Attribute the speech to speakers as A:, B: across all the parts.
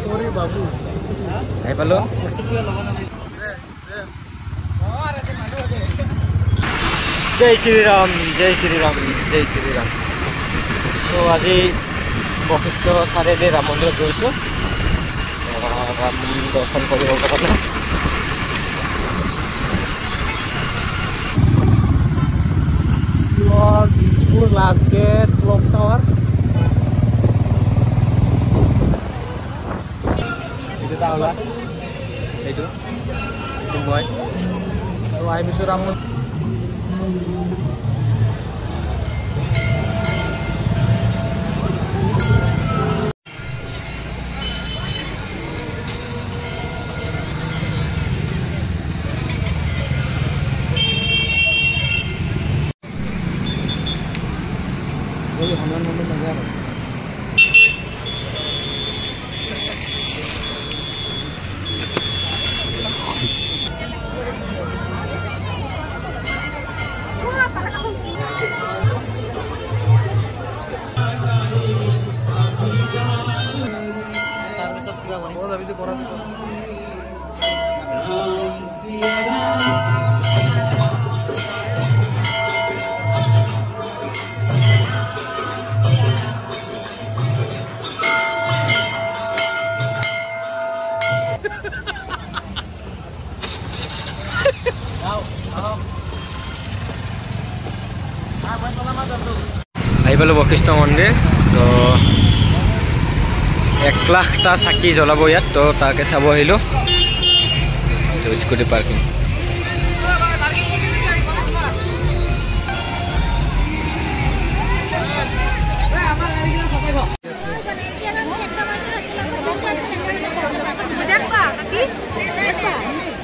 A: Sorry বাবু
B: আহি পালোঁ জয় শ্ৰীৰাম জয় শ্ৰীৰাম জয় শ্ৰীৰাম তো আজি বশিষ্ঠ চাৰিআলি ৰাম মন্দিৰত গৈছোঁ। ৰাম দৰ্শন কৰিবৰ কাৰণে
A: Dispur last gate clock tower
B: tahu lah itu itu boy
A: kalau ayam susu ramun Hãy subscribe cho kênh Ghiền Mì Gõ Để không bỏ lỡ những video hấp dẫn
B: আহি পালোঁ বশিষ্ঠ মন্দিৰ তো এক লাখটা চাকি জ্বলাব ইয়াত তো তাকে চাব আহিলোঁ তো স্কুটি পাৰ্কিং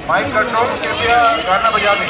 C: माइक कंट्रोल कृपया गाना बजा दें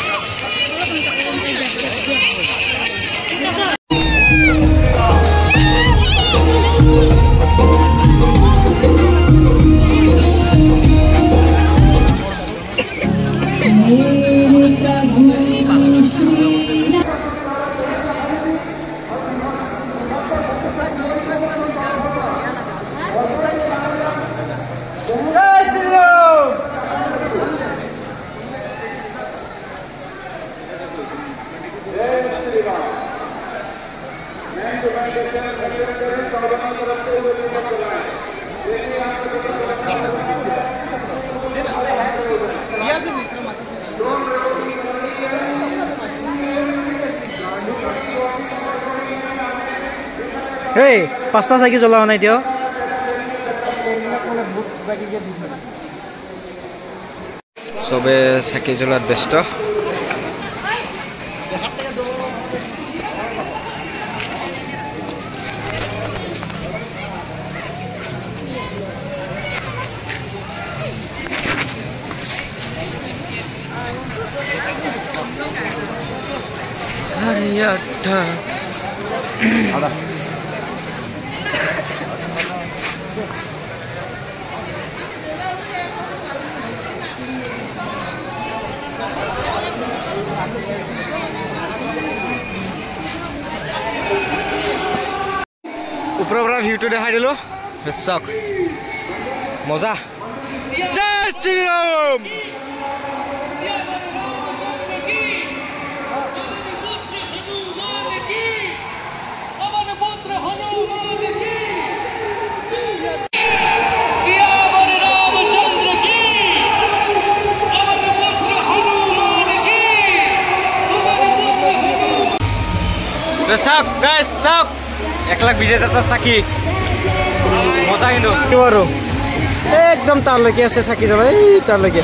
A: এই পাঁচটা চাকি জ্বলাও নাই এতিয়াও
B: চবে চাকি জ্বলাত ব্যস্ত। হাৰিয়াঠা ওপৰৰ পৰা ভিউটো দেখাই দিলোঁ চাওক মজা জয় শ্ৰীৰাম চাওক গাইজ চাওক। এক লাখ বিশ চাকি। মজা কিন্তু।
A: একদম তাৰলৈকে আছে চাকি জ্বলাই এই তাৰলৈকে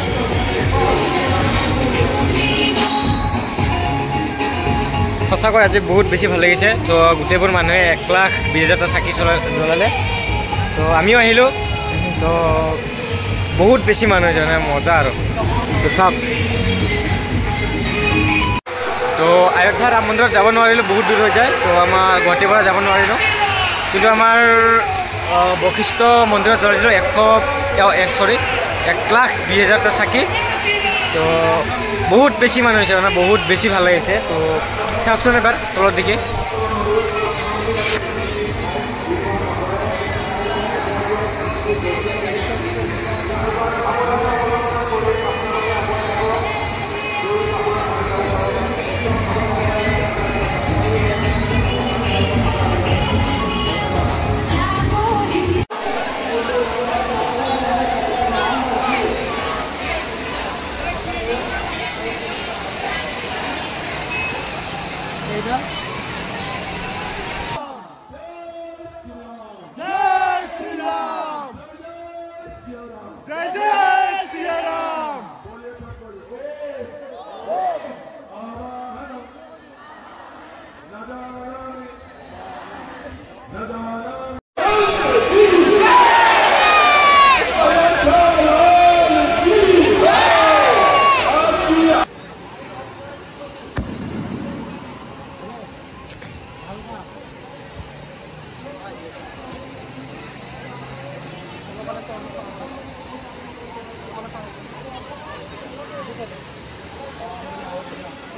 B: সঁচাকৈ আজি বহুত বেছি ভাল লাগিছে। তো গোটেইবোৰ মানুহে এক লাখ বিছ হাজাৰটা চাকি জ্বলালে। তো আমিও আহিলোঁ। তো বহুত বেছি মানুহ মানে মজা আৰু। তো চাওক। তো অযোধ্যা ৰাম মন্দিৰত যাব নোৱাৰিলোঁ বহুত দূৰ হৈ যায়। তো আমাৰ গুৱাহাটীৰ পৰা যাব নোৱাৰিলোঁ। কিন্তু আমাৰ বশিষ্ঠ মন্দিৰত জ্বলাইছিলোঁ এশ এক চৰি এক লাখ বিছ হাজাৰটা চাকি। তো বহুত বেছি মানুহ হৈছে মানে বহুত বেছি ভাল লাগিছে। তো চাওকচোন এবাৰ তলত দেখি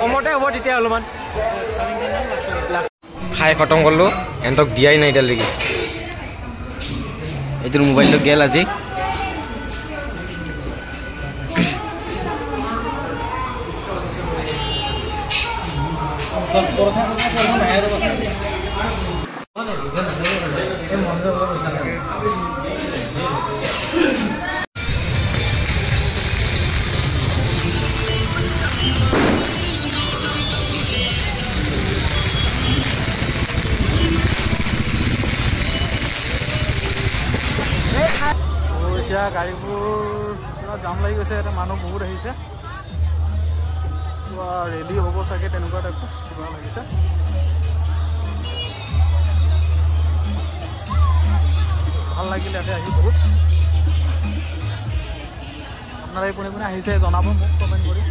A: কমতে হ'ব তেতিয়া অলপমান।
B: খাই খতম কৰিলোঁ। এহেঁতক দিয়াই নাই এতিয়ালৈকে। এইটোৰ মোবাইলটো গেল আজি।
D: এতিয়া গাড়ীবোৰ পূৰা জাম লাগি গৈছে এতিয়া মানুহ বহুত আহিছে। কিবা ৰেলি হ'ব চাগে তেনেকুৱা টাইপৰ কিবা লাগিছে। ভাল লাগিল ইয়াতে আহি বহুত। আপোনালোকে কোনে কোনে আহিছে জনাব মোক কমেণ্ট কৰি।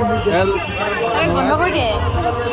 E: 哎，我那块儿的。